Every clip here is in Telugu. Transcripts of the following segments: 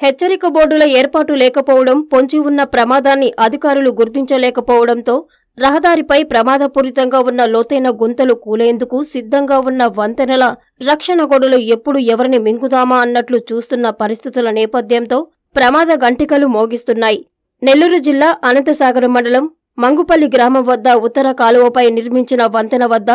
హెచ్చరిక బోర్డుల ఏర్పాటు లేకపోవడం పొంచి ఉన్న ప్రమాదాన్ని అధికారులు గుర్తించలేకపోవడంతో రహదారిపై ప్రమాదపూరితంగా ఉన్న లోతైన గుంతలు కూలేందుకు సిద్ధంగా ఉన్న వంతెనల రక్షణ గొడులు ఎప్పుడు ఎవరిని మింగుదామా అన్నట్లు చూస్తున్న పరిస్థితుల నేపథ్యంతో ప్రమాద గంటికలు మోగిస్తున్నాయి. నెల్లూరు జిల్లా అనంతసాగరం మండలం మంగుపల్లి గ్రామం వద్ద ఉత్తర కాలువపై నిర్మించిన వంతెన వద్ద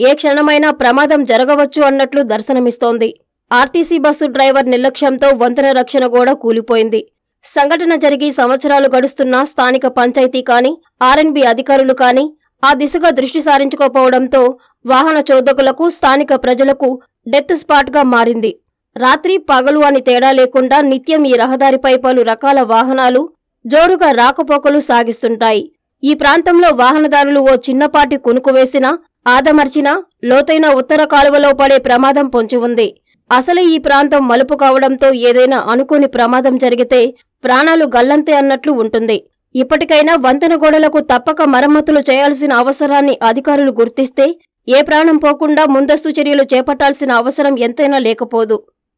ఏ క్షణమైనా ప్రమాదం జరగవచ్చు అన్నట్లు దర్శనమిస్తోంది. ఆర్టీసీ బస్సు డ్రైవర్ నిర్లక్ష్యంతో వంతెన రక్షణ గోడ కూలిపోయింది. సంఘటన జరిగి సంవత్సరాలు గడుస్తున్నా స్థానిక పంచాయతీ కాని ఆర్ఎన్బి అధికారులు కాని ఆ దిశగా దృష్టి సారించుకోపోవడంతో వాహన చోదకులకు స్థానిక ప్రజలకు డెత్ స్పాట్గా మారింది. రాత్రి పగలు అని తేడా లేకుండా నిత్యం ఈ రహదారిపై పలు రకాల వాహనాలు జోరుగా రాకపోకలు సాగిస్తుంటాయి. ఈ ప్రాంతంలో వాహనదారులు ఓ చిన్నపాటి కునుకు వేసినా ఆదమర్చినా లోతైన ఉత్తర కాలువలో పడే ప్రమాదం పొంచి ఉంది. అసలు ఈ ప్రాంతం మలుపు కావడంతో ఏదైనా అనుకోని ప్రమాదం జరిగితే ప్రాణాలు గల్లంతే అన్నట్లు ఉంటుంది. ఇప్పటికైనా వంతెన గోడలకు తప్పక మరమ్మతులు చేయాల్సిన అవసరాన్ని అధికారులు గుర్తిస్తే ఏ ప్రాణం పోకుండా ముందస్తు చర్యలు చేపట్టాల్సిన అవసరం ఎంతైనా లేకపోదు.